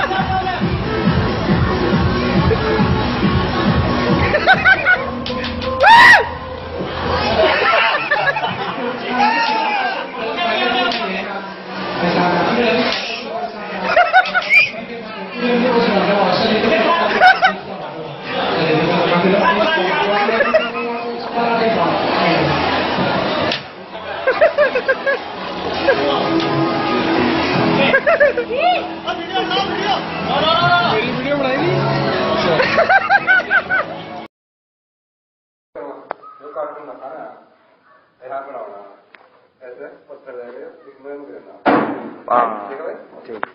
Thank you. Video बनाई जो cartoon रखा ना यहाँ बनाना ऐसे पत्थर रहेंगे इसमें हाँ ठीक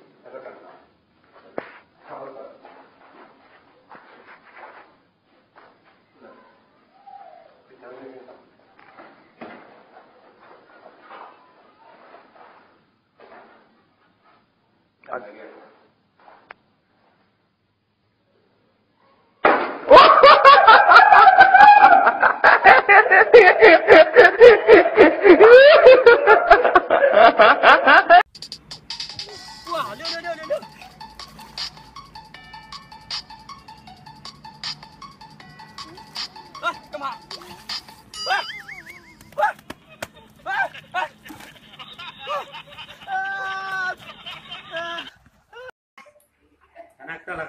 啊。六六六六六！来干嘛？喂！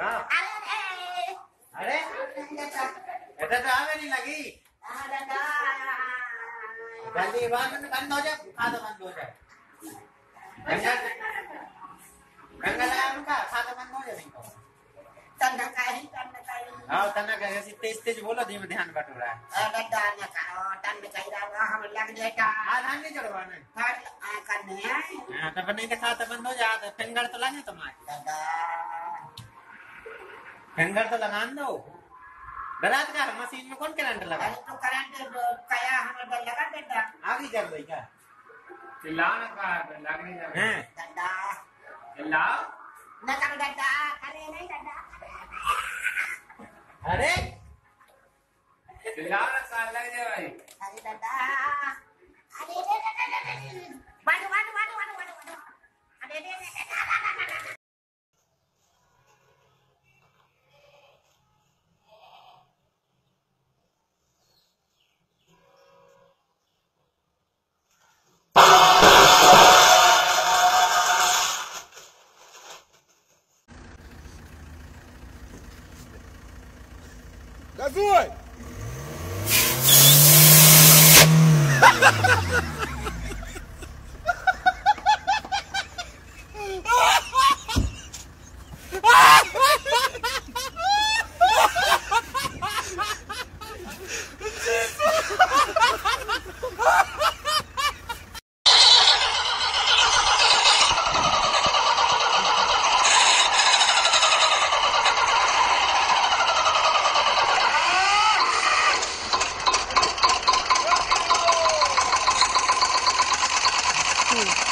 अरे ऐसा तो हमें नहीं लगी। जल्दी बंद बंद हो जाए खाता बंद हो जाए। गंगा लगा उनका खाता बंद हो जाए इनको हाँ तना कैसे तेज तेज बोलो धीमे ध्यान बटोरा हाँ। ध्यान नहीं चढ़वाना हाँ। तो नहीं तो खाता बंद हो जाए फिंगर तो लगे तुम्हारे। फिंगर तो लगा दो गलत का मशीन में कौन करंट लगा आगे कर दो क्या चिल्लाओ ना का लग नहीं जा हैं चिल्लाओ अरे चिल्लाओ ना का लग जाए भाई Газуй! you.